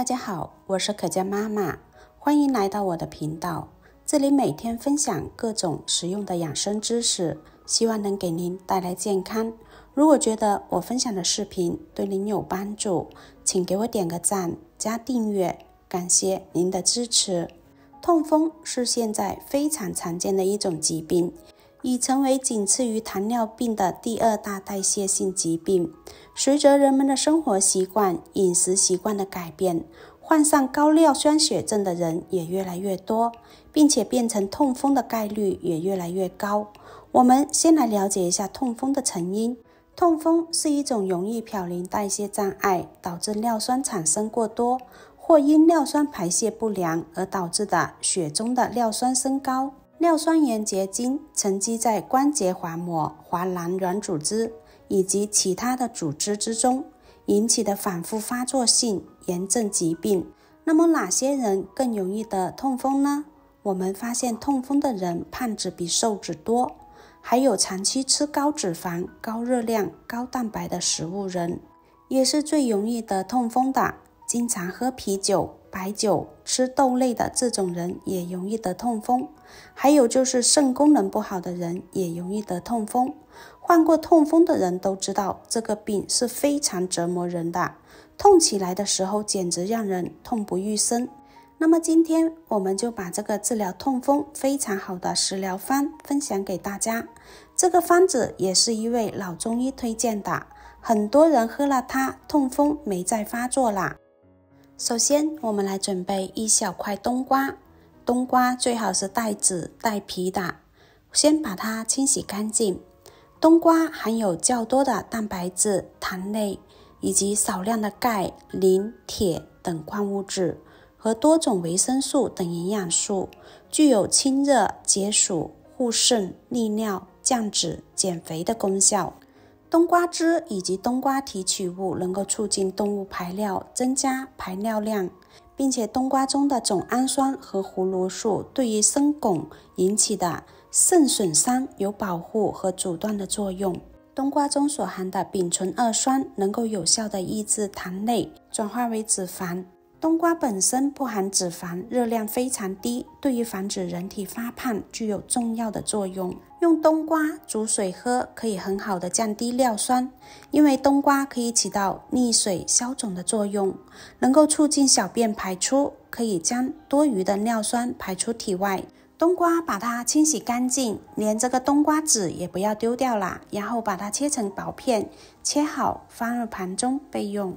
大家好，我是可佳妈妈，欢迎来到我的频道。这里每天分享各种实用的养生知识，希望能给您带来健康。如果觉得我分享的视频对您有帮助，请给我点个赞加订阅，感谢您的支持。痛风是现在非常常见的一种疾病。已成为仅次于糖尿病的第二大代谢性疾病。随着人们的生活习惯、饮食习惯的改变，患上高尿酸血症的人也越来越多，并且变成痛风的概率也越来越高。我们先来了解一下痛风的成因。痛风是一种容易嘌呤代谢障碍导致尿酸产生过多，或因尿酸排泄不良而导致的血中的尿酸升高。尿酸盐结晶沉积在关节滑膜、滑囊软组织以及其他的组织之中，引起的反复发作性炎症疾病。那么哪些人更容易得痛风呢？我们发现痛风的人胖子比瘦子多，还有长期吃高脂肪、高热量、高蛋白的食物人，也是最容易得痛风的。经常喝啤酒。白酒、吃豆类的这种人也容易得痛风，还有就是肾功能不好的人也容易得痛风。患过痛风的人都知道，这个病是非常折磨人的，痛起来的时候简直让人痛不欲生。那么今天我们就把这个治疗痛风非常好的食疗方分享给大家。这个方子也是一位老中医推荐的，很多人喝了它，痛风没再发作啦。首先，我们来准备一小块冬瓜，冬瓜最好是带籽带皮的，先把它清洗干净。冬瓜含有较多的蛋白质、糖类以及少量的钙、磷、铁等矿物质和多种维生素等营养素，具有清热解暑、护肾利尿、降脂减肥的功效。冬瓜汁以及冬瓜提取物能够促进动物排尿，增加排尿量，并且冬瓜中的总氨酸和胡萝素对于生汞引起的肾损伤有保护和阻断的作用。冬瓜中所含的丙醇二酸能够有效的抑制糖类转化为脂肪。冬瓜本身不含脂肪，热量非常低，对于防止人体发胖具有重要的作用。用冬瓜煮水喝，可以很好的降低尿酸，因为冬瓜可以起到利水消肿的作用，能够促进小便排出，可以将多余的尿酸排出体外。冬瓜把它清洗干净，连这个冬瓜籽也不要丢掉啦，然后把它切成薄片，切好放入盘中备用。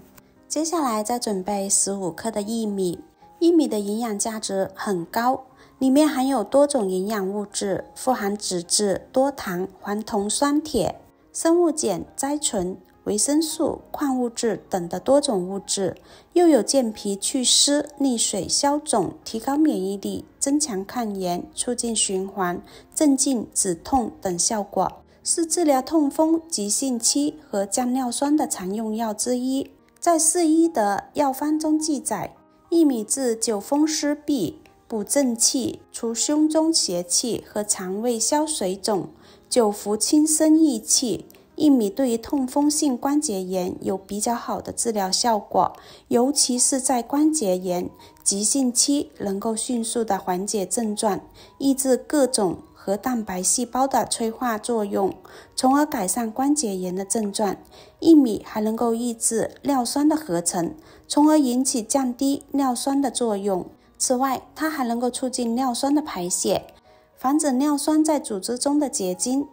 接下来再准备十五克的薏米，薏米的营养价值很高，里面含有多种营养物质，富含脂质、多糖、黄酮酸铁、生物碱、甾醇、维生素、矿物质等的多种物质，又有健脾祛湿、利水消肿、提高免疫力、增强抗炎、促进循环、镇静止痛等效果，是治疗痛风急性期和降尿酸的常用药之一。在四医的药方中记载，薏米治久风湿痹、补正气、除胸中邪气和肠胃消水肿，久服轻身益气。薏米对于痛风性关节炎有比较好的治疗效果，尤其是在关节炎急性期，能够迅速的缓解症状，抑制各种。和蛋白细胞的催化作用，从而改善关节炎的症状。薏米还能够抑制尿酸的合成，从而引起降低尿酸的作用。此外，它还能够促进尿酸的排泄，防止尿酸在组织中的结晶，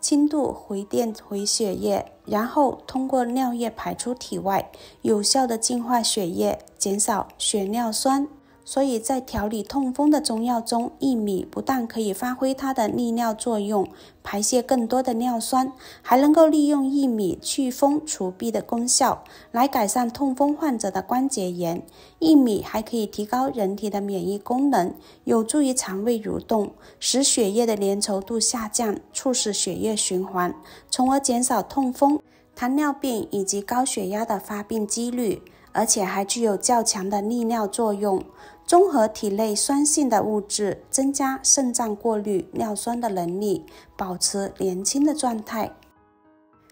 轻度回电回血液，然后通过尿液排出体外，有效的净化血液，减少血尿酸。所以在调理痛风的中药中，薏米不但可以发挥它的利尿作用，排泄更多的尿酸，还能够利用薏米祛风除痹的功效，来改善痛风患者的关节炎。薏米还可以提高人体的免疫功能，有助于肠胃蠕动，使血液的粘稠度下降，促使血液循环，从而减少痛风、糖尿病以及高血压的发病几率。而且还具有较强的利尿作用，综合体内酸性的物质，增加肾脏过滤尿酸的能力，保持年轻的状态。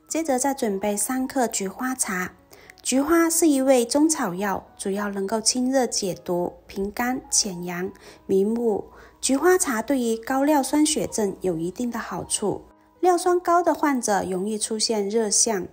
接着再准备三克菊花茶，菊花是一味中草药，主要能够清热解毒、平肝潜阳、明目。菊花茶对于高尿酸血症有一定的好处。尿酸高的患者容易出现热象，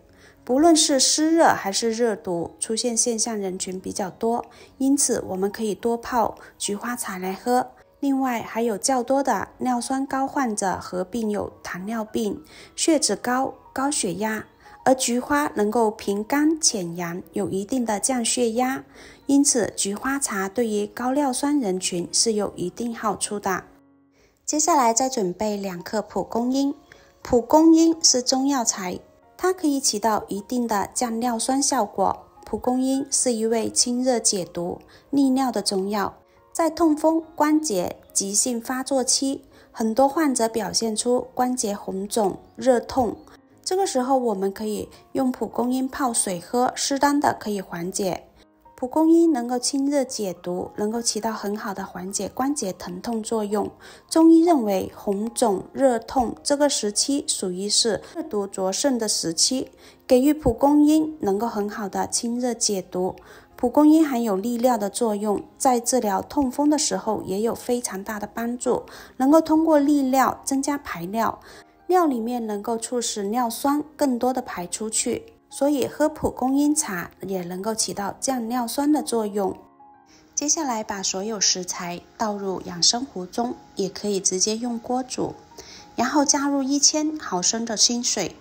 不论是湿热还是热毒，出现现象人群比较多。因此，我们可以多泡菊花茶来喝。另外，还有较多的尿酸高患者合并有糖尿病、血脂高、高血压。而菊花能够平肝潜阳，有一定的降血压，因此菊花茶对于高尿酸人群是有一定好处的。接下来再准备两克蒲公英，蒲公英是中药材，它可以起到一定的降尿酸效果。蒲公英是一味清热解毒、利尿的中药，在痛风关节急性发作期，很多患者表现出关节红肿、热痛。这个时候，我们可以用蒲公英泡水喝，适当的可以缓解。蒲公英能够清热解毒，能够起到很好的缓解关节疼痛作用。中医认为，红肿热痛这个时期属于是热毒灼盛的时期，给予蒲公英能够很好的清热解毒。蒲公英含有利尿的作用，在治疗痛风的时候也有非常大的帮助，能够通过利尿增加排尿。尿里面能够促使尿酸更多的排出去，所以喝蒲公英茶也能够起到降尿酸的作用。接下来把所有食材倒入养生壶中，也可以直接用锅煮，然后加入一千毫升的清水，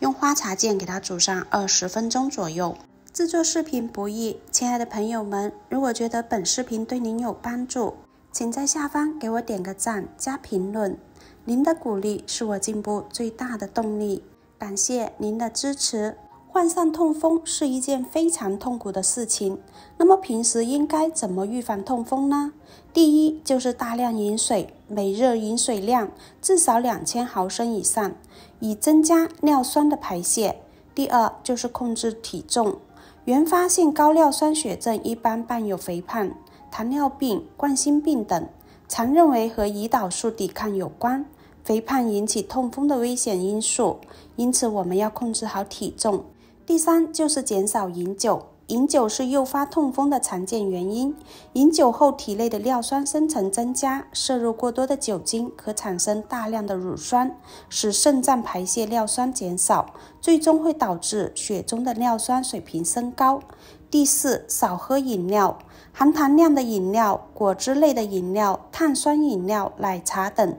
用花茶键给它煮上二十分钟左右。制作视频不易，亲爱的朋友们，如果觉得本视频对您有帮助，请在下方给我点个赞加评论。您的鼓励是我进步最大的动力，感谢您的支持。患上痛风是一件非常痛苦的事情，那么平时应该怎么预防痛风呢？第一就是大量饮水，每日饮水量至少两千毫升以上，以增加尿酸的排泄。第二就是控制体重，原发性高尿酸血症一般伴有肥胖、糖尿病、冠心病等，常认为和胰岛素抵抗有关。肥胖引起痛风的危险因素，因此我们要控制好体重。第三就是减少饮酒，饮酒是诱发痛风的常见原因。饮酒后体内的尿酸生成增加，摄入过多的酒精可产生大量的乳酸，使肾脏排泄尿酸减少，最终会导致血中的尿酸水平升高。第四，少喝饮料，含糖量的饮料、果汁类的饮料、碳酸饮料、奶茶等。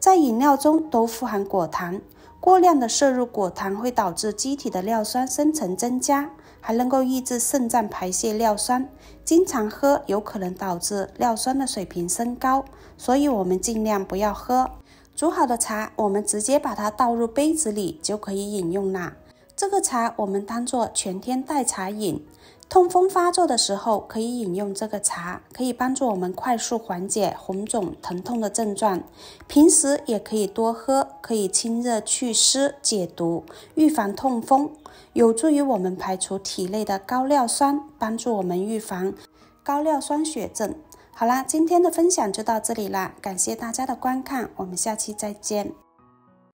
在饮料中都富含果糖，过量的摄入果糖会导致机体的尿酸生成增加，还能够抑制肾脏排泄尿酸。经常喝有可能导致尿酸的水平升高，所以我们尽量不要喝。煮好的茶，我们直接把它倒入杯子里就可以饮用啦。这个茶我们当做全天代茶饮。痛风发作的时候，可以饮用这个茶，可以帮助我们快速缓解红肿疼痛的症状。平时也可以多喝，可以清热祛湿、解毒、预防痛风，有助于我们排除体内的高尿酸，帮助我们预防高尿酸血症。好啦，今天的分享就到这里啦，感谢大家的观看，我们下期再见。